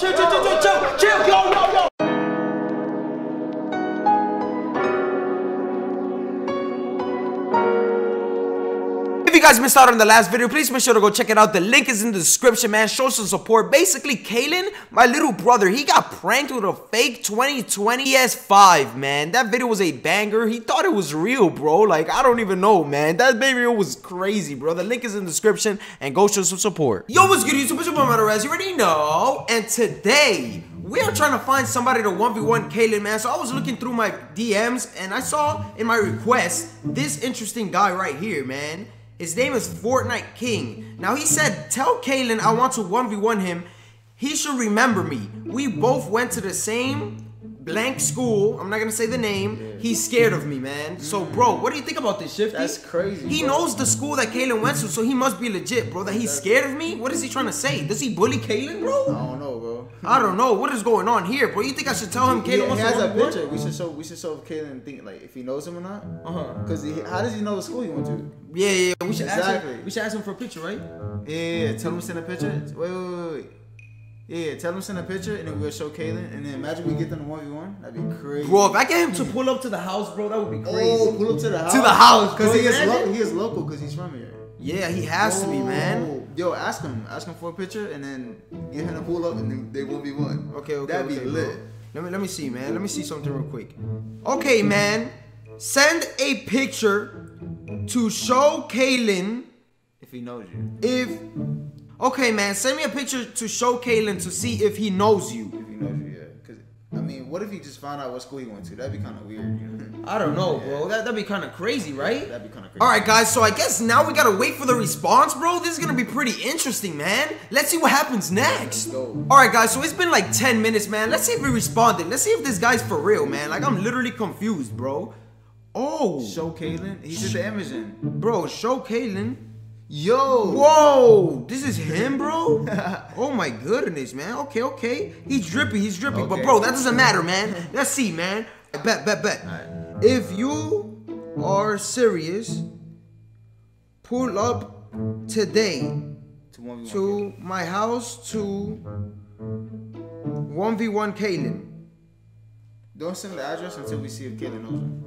Chill, chill, chill, chill, chill, chill, yo, yo, you guys missed out on the last video, please make sure to go check it out. The link is in the description, man. Show some support. Basically, Kaylen, my little brother, he got pranked with a fake 2020 PS5, man. That video was a banger. He thought it was real, bro. Like, I don't even know, man. That video was crazy, bro. The link is in the description, and go show some support. Yo, what's good, YouTube? It's your boy, MindofRez. You already know. And today, we are trying to find somebody to 1v1 Kaylen, man. So I was looking through my DMs, and I saw in my request this interesting guy right here, man. His name is Fortnite King. Now he said, tell Kaylen I want to 1v1 him. He should remember me. We both went to the same blank school. I'm not gonna say the name. He's scared of me, man. So, bro, what do you think about this, Shifty? That's crazy, He bro. knows the school that Kaylen went to, so he must be legit, bro. That he's scared of me? What is he trying to say? Does he bully Kaylen, bro? I don't know, bro. I don't know. What is going on here, bro? You think I should tell him He, Kaylen he wants has to a 1v1? picture. We should show. We should show Kaylen think like if he knows him or not. Uh-huh. Cause he, how does he know the school he went to? Yeah, yeah. We should ask Exactly. him. We should ask him for a picture, right? Yeah, yeah, yeah. Tell him to send a picture. Wait, wait, wait, wait. Yeah, tell him send a picture and then we'll show Kaylen. And then imagine we get them one v one. That'd be crazy. Bro, if I get him to pull up to the house, bro, that would be crazy. Oh, pull up to the house. To the house, Cause he is lo- he is local because he's from here. Yeah, he has to be, man. Yo, ask him. Ask him for a picture and then get him to pull up and then they will be one. Okay, okay, That'd okay, be bro. lit. Let me let me see, man. Let me see something real quick. Okay, man. Send a picture to show Kaylen If he knows you. if. Okay, man. Send me a picture to show Kaylen to see if he knows you. If he knows you, yeah. Cause I mean, what if he just found out what school he went to? That'd be kind of weird. You know? I don't know, bro. That that'd be kind of crazy, right? That'd be kind of crazy. All right, guys. So I guess now we gotta wait for the response, bro. This is gonna be pretty interesting, man. Let's see what happens next. All right, guys. So it's been like 10 minutes, man. Let's see if he responded. Let's see if this guy's for real, man. Like I'm literally confused, bro. Oh, Show Kaylen. He's the imaging. bro, show Kaylen. Yo. Whoa, this is him, bro. oh my goodness, man. Okay, okay. He's drippy. He's drippy. But bro, that doesn't matter, man. Let's see, man. Bet, bet, bet. If you are serious, pull up today To one v one. to my house to 1v1 Kaylen. Don't send the address until we see if Kaylen knows him.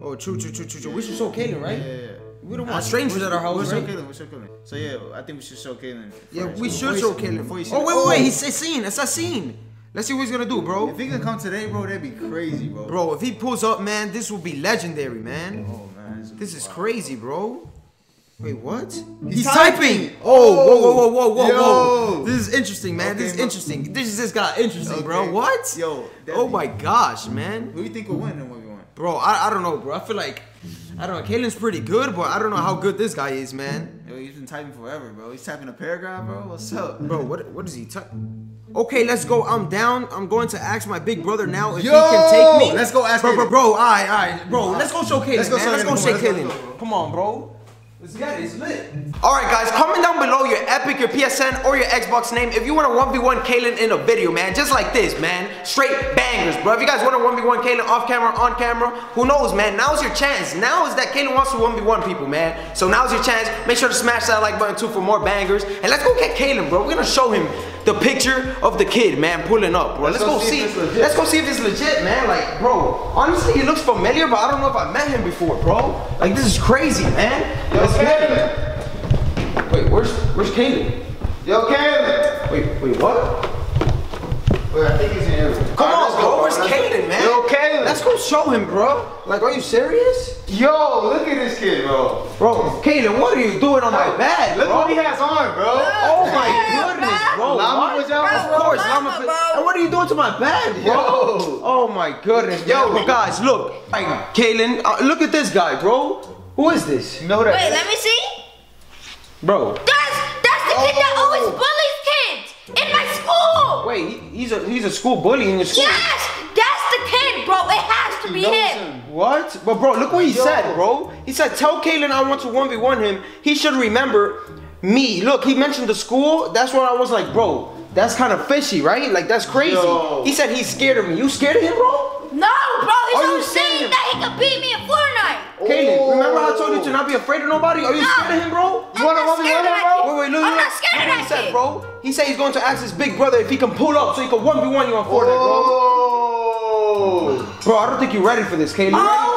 Oh, true, true, true, true, true. We should show Kaylen, right? Yeah, yeah, yeah. We don't want strangers at our house, We'll show right? Kaylen. We'll show Kaylen. So yeah, I think we should show Kaylen. Yeah, we should show Kaylen. Before Oh, wait, wait, wait. He's a scene. It's a scene. Let's see what he's gonna do, bro. If he can come today, bro, that'd be crazy, bro. Bro, if he pulls up, man, this will be legendary, man. Oh man. it's- This is crazy, bro. Wait, what? He's typing. Oh, whoa, whoa, whoa, whoa, whoa, Yo. whoa. This is interesting, man. Okay, this is interesting. This is just got interesting, bro. What? Yo, Oh my gosh, man. Who do you think will win in one v one? Bro, I, I don't know, bro. I feel like I don't know. Kaylen's pretty good, but I don't know how good this guy is, man. Yo, he's been typing forever, bro. He's typing a paragraph, bro. What's up? Bro, what what is he type? Okay, let's go. I'm down. I'm going to ask my big brother now if Yo, he can take me. let's go ask bro, bro, bro. All right, all right, bro. Let's go show Kaden. Let's go man. Let's go Come show on, let's go, go, bro. Come on, bro. Let's get lit. All right, guys. Comment down below your Epic, your PSN, or your Xbox name if you want to 1v1 Kaylen in a video, man. Just like this, man. Straight bangers, bro. If you guys want to 1v1 Kaylen off camera, on camera, who knows, man? Now's your chance. Now is that Kaylen wants to 1v1 people, man. So now's your chance. Make sure to smash that like button too for more bangers. And let's go get Kaylen, bro. We're gonna show him the picture of the kid, man, pulling up, bro. Let's, go go see see. if it's legit. Let's go see if it's legit, man. Like, bro, honestly, he looks familiar, but I don't know if I met him before, bro. Like, this is crazy, man. Let's get it. Wait, where's where's Caleb? Yo, Kaylen. Wait, wait, what? Wait, I think he's in here. Come Alright, on, let's go, Where's let's go. Caleb, man? Yo, Kaylen. Let's go show him, bro. Like, are you serious? Yo, look at this kid, bro. Bro, Caleb, what are you doing on my bed, Look bro? what he has on, bro. Oh my goodness, bro. Llama What? pajamas, Of course, Llama, llama bro. pa- And what are you doing to my bed, bro? Yo. Oh my goodness, Yo. yo. But guys, look. Like, Kaylen, uh, look at this guy, bro. Who is this? You know that Wait, let me see. Bro. That's that's the kid that Oh. always bullies kids in my school. Wait, he's a he's a school bully in your school. Yes, that's the kid, bro. It has to be him. him. What? But bro, look what he Yo. said, bro. He said, "Tell Kaylen I want to one v one him. He should remember me." Look, he mentioned the school. That's when I was like, bro, that's kind of fishy, right? Like that's crazy. Yo. He said he's scared of me. You scared of him, bro? No, bro, he's Are you saying that he could beat me in Fortnite. Kaylen, oh. remember I told you to not be afraid of nobody? Are you No. scared of him, bro? I'm wanna not run me scared one of on that one? kid. Wait, wait, look, I'm look. not scared of Look what that he said, kid. bro. He said he's going to ask his big brother if he can pull up so he can 1v1 you on Fortnite, bro. Oh. Bro, I don't think you're ready for this, Kaylen. Oh,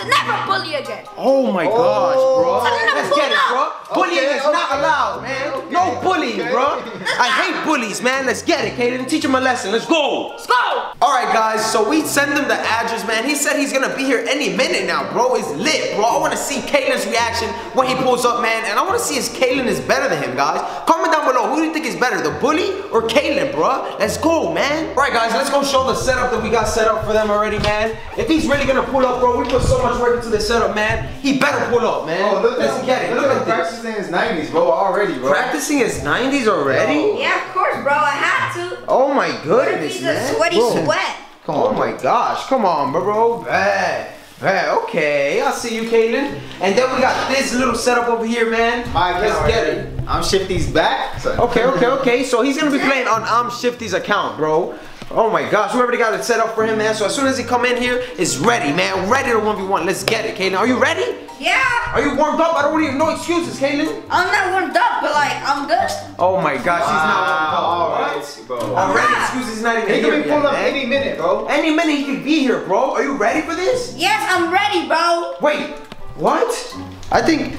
to never bully again. Oh my gosh, bro. Tell him to Let's get it, bro. up. Bullying Okay, is not allowed, man. okay, no bullying, okay. bro. I hate bullies, man. Let's get it, Kaden. Teach him a lesson. Let's go. Let's go. All right, guys. So we send him the address, man. He said he's gonna be here any minute now, bro. It's lit, bro. I want to see Kaylen's reaction when he pulls up, man. And I want to see if Kaylen is better than him, guys. Comment down below. Who do you think is better, the bully or Kaylen, bro? Let's go, man. All right, guys. Let's go show the setup that we got set up for them already, man. If he's really gonna pull up, bro, we put so much work into the setup, man. He better pull up, man. Oh, look Let's at get it. Look, Look at at this. practicing his 90s, bro. Already, bro. Practicing his 90s already? Yeah, of course, bro. I had to. Oh my goodness, He's man. a sweaty Bro. sweat. Come on. Oh my gosh, come on, bro. Bad. Bad. Okay, I see you, Kaylen. And then we got this little setup over here, man. My Let's get it. I'm Shifty's back. So- Okay, okay, okay. So he's gonna be playing on I'm Shifty's account, bro. Oh my gosh, we already got it set up for him, man. So as soon as he come in here, it's ready, man. Ready to 1v1. Let's get it, Kaylen. Are you ready? Yeah. Are you warmed up? I don't want to no excuses, Kaylen. I'm not warmed up, but like, I'm good. Oh my gosh, he's not warmed up. All What? right, bro. Already, Yeah. excuses is not even He here can be yet, pulled up man. any minute, bro. Any minute he could be here, bro. Are you ready for this? Yes, I'm ready, bro. Wait, what? I think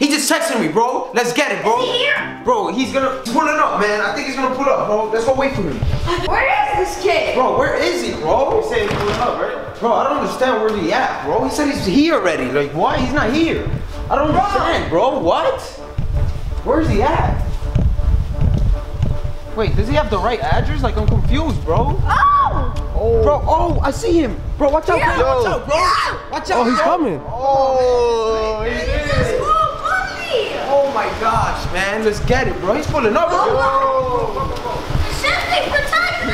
he just texted me, bro. Let's get it, bro. Is he here? Bro, he's gonna pull it up, man. I think he's gonna pull up, bro. Let's go wait for him. Where is this kid? Bro, where is he, bro? bro? say he's pulled up, right? Bro, I don't understand where he at, bro. He said he's here already. Like, why? He's not here. I don't understand, bro. What? Where's he at? Wait, does he have the right address? Like, I'm confused, bro. Oh! oh. Bro, oh, I see him. Bro, watch out, Yeah. bro. Watch out, bro. Watch out. Oh, he's bro. coming. Oh, he He's did a it. school bully! Oh my gosh, man. Let's get it, bro. He's pulling up, oh, bro. Shifty, protect me!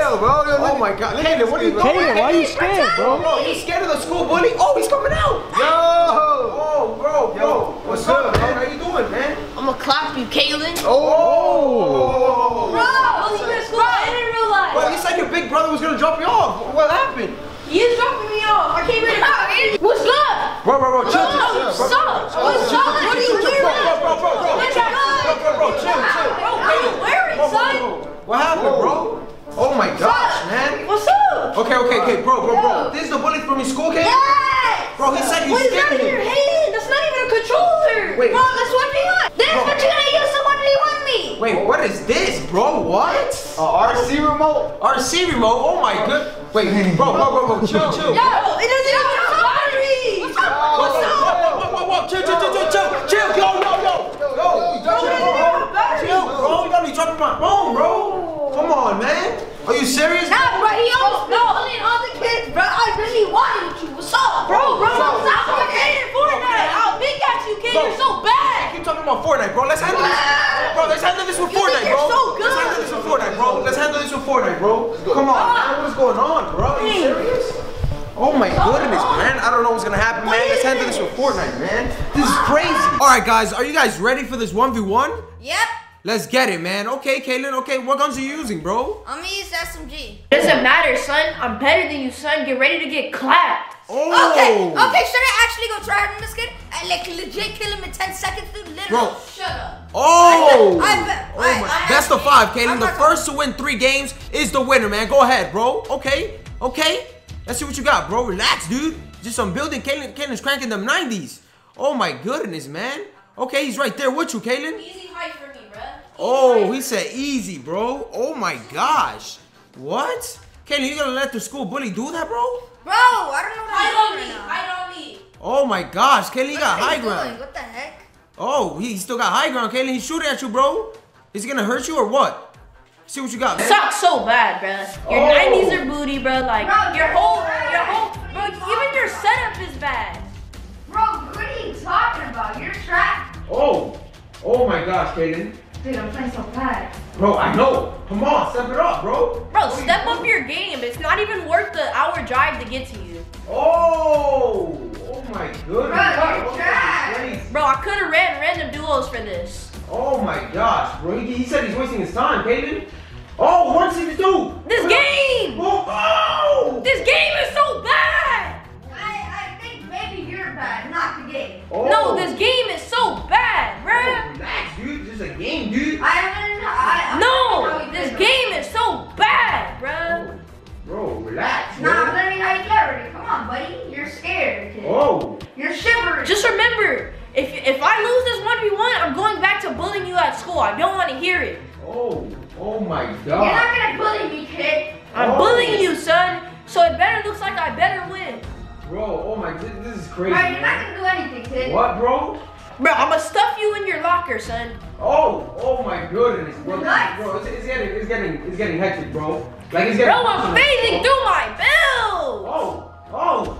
Yo, bro. Oh my god. look Kaylen, at what are you this doing? kid, Kaylen, why you scared, bro? Bro, you scared of the school bully? Oh, he's coming out. Yo. Oh, bro, bro. Yo, What's what's up, up, man? man? How you doing, man? I'm gonna clap you, Kaylen. Oh. Bro, I didn't realize. Bro, you said your big brother was gonna drop you off. What happened? He is dropping me off. I can't even. What's good? Bro, bro, bro, chill, chill, Bro, chill. what's up? What's up? What are you Bro, bro, wearing? bro, bro, bro. What's Chill, up? bro, bro, chill, chill. Bro, what are you wearing, Bro, bro, son? bro. What happened, bro? Oh my gosh, man. What's up? Okay, okay, okay, bro, bro, bro. Yo. This is the bully from your school, kid? Yes! Bro, he said you What is that scared in your him. hand? That's not even a controller. Wait. Bro, that's what you want. That's Bro. what you're gonna use to 1v1 me. Wait, what is this, bro? What? Uh, RC remote. RC remote? Oh my good. Wait, bro, bro, bro, bro, chill, chill. Yo, it doesn't even have a battery. What's up? Whoa, What's whoa, up? whoa, whoa, whoa, whoa, chill, chill, chill, chill, chill, chill, yo, yo, yo, yo, chill, bro, chill, bro, you gotta be dropping my phone, bro. Come on, man. Are you serious? Nah, bro, he almost been bullying all the kids, bro. I really wanted you. What's up, bro? Bro, What's up? stop fucking Fortnite. I'll big at you, kid. Bro. You're so bad. Keep talking about Fortnite, bro. Let's handle this. Bro, let's handle this with You think Fortnite, you're bro. so Let's good. handle this with Fortnite, bro. Let's handle this with Fortnite, bro. Come on, man. What is going on, bro? Are you serious? Oh my goodness, man. I don't know what's gonna happen, man. Let's handle this with Fortnite, man. This is crazy. All right, guys. Are you guys ready for this 1v1? Yep. Let's get it, man. Okay, Kaylen. Okay, what guns are you using, bro? I'm gonna use SMG. Doesn't matter, son. I'm better than you, son. Get ready to get clapped. Oh. Okay, okay, should I actually go try hard on this kid? I like legit kill him in 10 seconds, dude. Literally. Bro. Shut up. Oh! I bet- oh I- my. I Best of five, Kaylen. I'm The first to win three games is the winner, man. Go ahead, bro. Okay, okay. Let's see what you got, bro. Relax, dude. Just some building. Kaylen, Kaylen's cranking them 90s. Oh my goodness, man. Okay, he's right there with you, Kaylen. Easy height for me, bruh. Oh, he said easy, bro. Oh my gosh. What? Kaylen, you gonna let the school bully do that, bro? Bro, I don't know what I I'm don't doing need. right I now. don't need. Oh my gosh, Kaylen, you got high you ground. doing? What the heck? Oh, he still got high ground, Kaylen. He's shooting at you, bro. Is he gonna hurt you or what? See what you got, man. Sucks so bad, bro. Your Oh. 90s are booty, bro. Like Bro, your whole, trash. your whole, bro. Even your setup is bad. Bro, what are you talking about? You're trapped. Oh, oh my gosh, Kaden. Dude, I'm playing so bad. Bro, I know. Come on, step it up, bro. Bro, step up your game. It's not even worth the hour drive to get to you. Oh, oh my goodness. Bro, you're trash. Bro, I could have ran random duos for this. Oh my gosh, bro. He, he said he's wasting his time, Kaden. Oh, what does he do? This game! Oh, oh! This game is so bad! I, I think maybe you're bad, not the game. Oh. No, this game is so bad, Oh, relax, dude. This is a game, dude. I, Just remember, if if I lose this 1v1, I'm going back to bullying you at school. I don't want to hear it. Oh. Oh my God. You're not gonna bully me, kid. I'm Oh. bullying you, son. So it better looks like I better win. Bro, oh my, this, this is crazy. Alright, you're not gonna do anything, kid. What, bro? Bro, I'ma stuff you in your locker, son. Oh, oh my goodness, bro. Nice. Bro, it's, it's getting, it's getting, it's getting hectic, bro. Like it's getting. Bro, I'm phasing through my bills. Oh, oh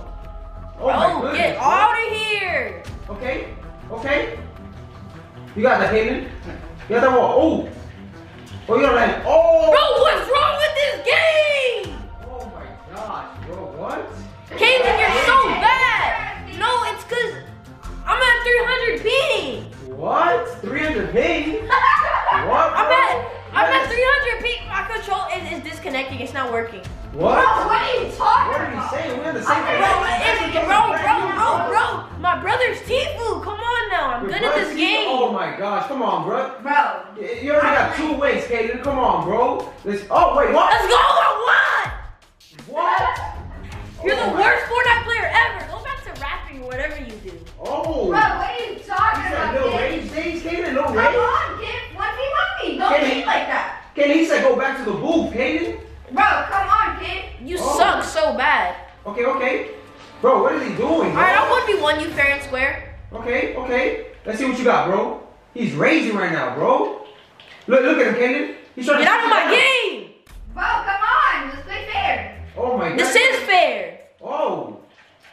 You got the Hayden? You got that wall. Oh, oh, you got that? Oh. Bro, what's wrong with this game? Oh my gosh, bro, what? Caden, you're so bad. No, it's cause I'm at 300 ping. What? 300 ping? What? I'm at I'm at 300 ping. My control is, is disconnecting. It's not working. What? Bro, what are you talking What are you saying? We're in the same Bro, it's, bro, bro, bro, bro. My brother's Tfue. Come on now. I'm Your good at this game. Oh my gosh, come on, bro. Bro, You already got two wins, Kaden. Come on, bro. Let's, oh, wait, what? Let's go. I won. What? You're Oh the my- worst Fortnite player ever. Go back to rapping or whatever you do. Oh. bro, what are you talking He about, no rage days, Kaden, no rage. Come on, kid. One v one me. Don't Kenny. think like that. Kaden, he said go back to the booth, Kaden. Bro, come on, kid. You Oh. suck so bad. Okay, okay. Bro, what is he doing. Alright, I want to be one you fair and square. Okay, okay. Let's see what you got, bro. He's raging right now, bro. Look, look at him, Kaden. He's trying Get to out of my game. Bro, come on. Let's play fair. Oh my god. This is fair. Oh.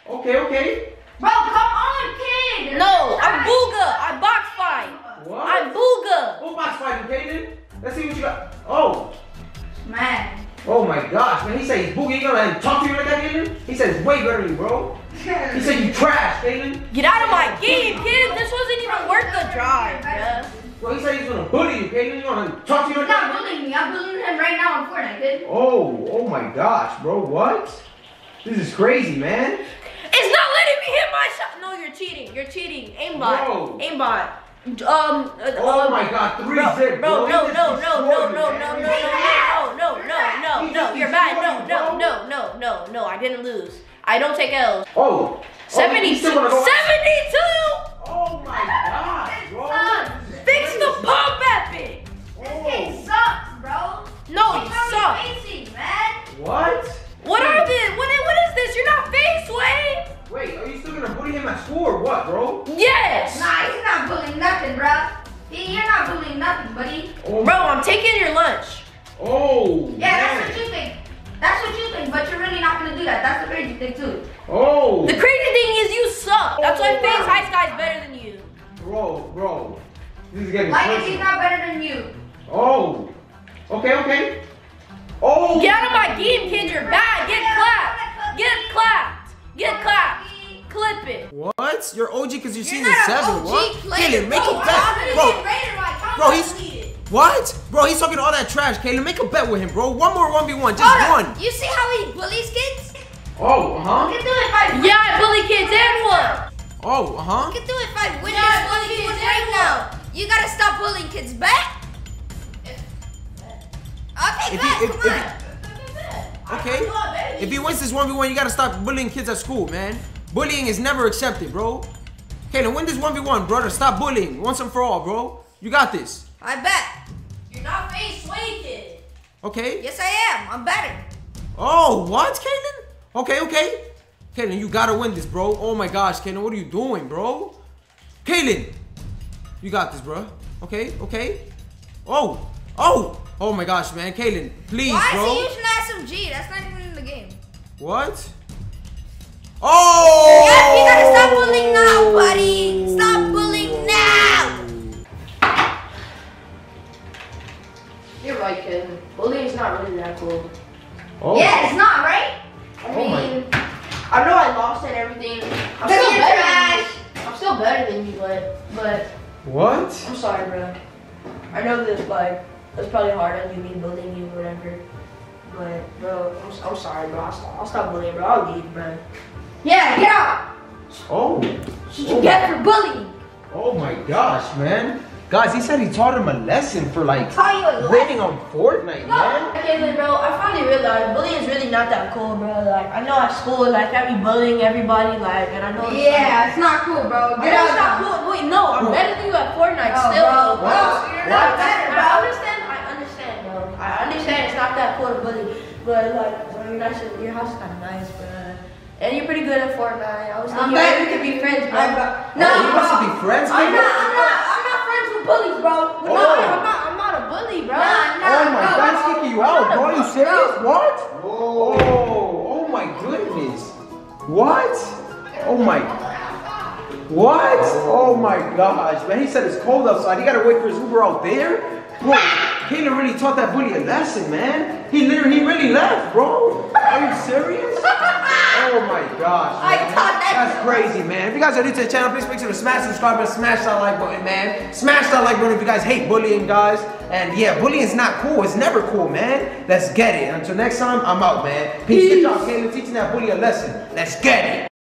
Okay, okay. Bro, come on, kid. No, I'm Bugha. I box fight. What? I'm Bugha. Who box fighting, Kaden? Let's see what you got. Oh. Man. Oh my gosh, man. He said he's boogie. You gonna let him talk to you like that, Kaden? He says way better than you, bro. He said you trash, Kaden. Get out of my game, kid. This wasn't even worth the drive, bruh. Bro, he said he's gonna bully you, Kaden. You gonna talk to you He's not that? bullying me. I'm bullying him right now on Fortnite, kid. Oh, oh my gosh, bro. What? This is crazy, man. It's not letting me hit my shot. No, you're cheating. You're cheating. Aimbot. Bro. Aimbot. Um. uh, Oh um, my god, three Bro, zip, bro, bro. no, He no, no, no, no, no, no, no, no, no, no, no, you're bad. No, no, no, no, no, no. I didn't lose. I don't take L's. Oh. 72. Oh, you still wanna go- 72. This is getting Like if he's personal. not better than you. Oh. Okay, okay. Oh. Get out of my game, kid. You're bad. Get clapped. Get clapped. Get clapped. Clip it. What? You're OG because you're You're season not seven. OG What? player. Kaylen, make Bro, a I'm bet, bro. get rated right. Come Bro, he's- What? Bro, he's talking all that trash. Kaylen, make a bet with him, bro. One more one v one, just Hold one. on. You see how he bullies kids? Oh, uh I huh. can do it if I Yeah, I bully kids and what? Oh, uh huh. You can do it if I win Yeah, this bully one v kids and right now. You gotta stop bullying kids back. Okay, If bet. he- if- Come if- on. Okay. If he wins this one v one, you gotta stop bullying kids at school, man. Bullying is never accepted, bro. Kaylen, win this one v one, brother. Stop bullying once and for all, bro. You got this. I bet. You're not FaZe Sway. Okay. Yes, I am. I'm better. Oh, what, Kaylen? Okay, okay. Kaylen, you gotta win this, bro. Oh my gosh, Kaylen, what are you doing, bro? Kaylin, you got this, bro. Okay, okay. Oh, oh, oh my gosh, man, Kaylen, please, Why bro. is he using SMG? That's not even in the game. What? Oh! Yeah, you gotta oh! stop bullying now, buddy. Stop bullying now. You're right, kid. Bullying's not really that cool. Oh. Yeah, it's not right. I Oh my- mean, I know I lost and everything. I'm Cause still better trash. than you. I'm still better than you, but but What? I'm sorry, bro. I know that like it's probably hard on you me bullying you, whatever. But bro, I'm, I'm sorry, bro. I'll stop, I'll stop bullying, bro. I'll leave, bro. Yeah, get out. Oh. What you get oh. for bullying? Oh my gosh, man. Guys, he said he taught him a lesson for like Taught you a lesson? winning on Fortnite, man. Caitlin, bro, I finally realized bullying is really not that cool, bro. Like, I know at school, like, I be bullying everybody, like, and I know. it's Yeah, it's not cool, bro. Like, Get I know it's not out. cool. Wait, no, I'm better than you at Fortnite Oh, still. bro. though, What? You're not I- better, I, understand. I understand, bro. I understand it's not that cool to bully, but like, bro, you're nice. Your house is kind of nice, bro. And you're pretty good at Fortnite. I was I'm thinking better. maybe we could be friends, bro. I'm oh, be- no, Oh, you bro. wants to be friends I'm not. I'm not. I'm not friends with bullies, bro. But no, Oh. I'm not. I'm not a bully, bro. Nah, nah. Oh my no, God, he's no. kicking you out, bro. Are you serious? What? Whoa. Oh, oh my goodness. What? Oh my. What? Oh my gosh, man. He said it's cold outside. He gotta wait for his Uber out there. Kayla really taught that bully a lesson, man. He literally, he really left, bro. Are you serious? Oh my gosh. I taught that That's crazy, man. If you guys are new to the channel, please make sure to smash subscribe and smash that like button, man. Smash that like button if you guys hate bullying, guys. And yeah, bullying is not cool. It's never cool, man. Let's get it. Until next time, I'm out, man. Peace. Good job, Kayla, teaching that bully a lesson. Let's get it.